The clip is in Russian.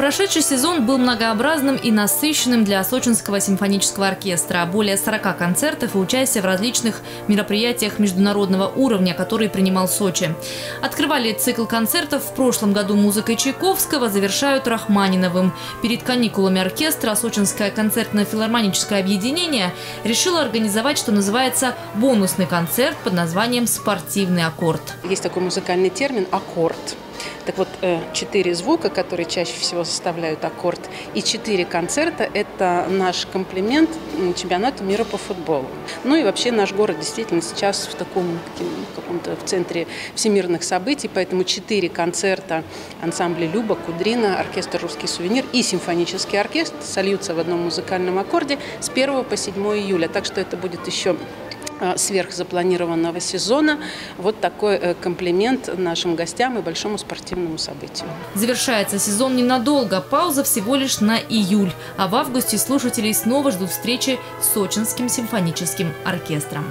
Прошедший сезон был многообразным и насыщенным для Сочинского симфонического оркестра. Более 40 концертов и участие в различных мероприятиях международного уровня, которые принимал Сочи. Открывали цикл концертов в прошлом году музыкой Чайковского, завершают Рахманиновым. Перед каникулами оркестра Сочинское концертно-филармоническое объединение решило организовать, что называется, бонусный концерт под названием «Спортивный аккорд». Есть такой музыкальный термин «аккорд». Так вот, э, четыре звука, которые чаще всего составляют аккорд, и четыре концерта – это наш комплимент чемпионату мира по футболу. Ну и вообще наш город действительно сейчас в таком каком-то в центре всемирных событий, поэтому четыре концерта ансамбля Люба, Кудрина, оркестр «Русский сувенир» и симфонический оркестр сольются в одном музыкальном аккорде с 1 по 7 июля. Так что это будет еще сверхзапланированного сезона. Вот такой э, комплимент нашим гостям и большому спортивному событию. Завершается сезон ненадолго, пауза всего лишь на июль. А в августе слушателей снова ждут встречи с Сочинским симфоническим оркестром.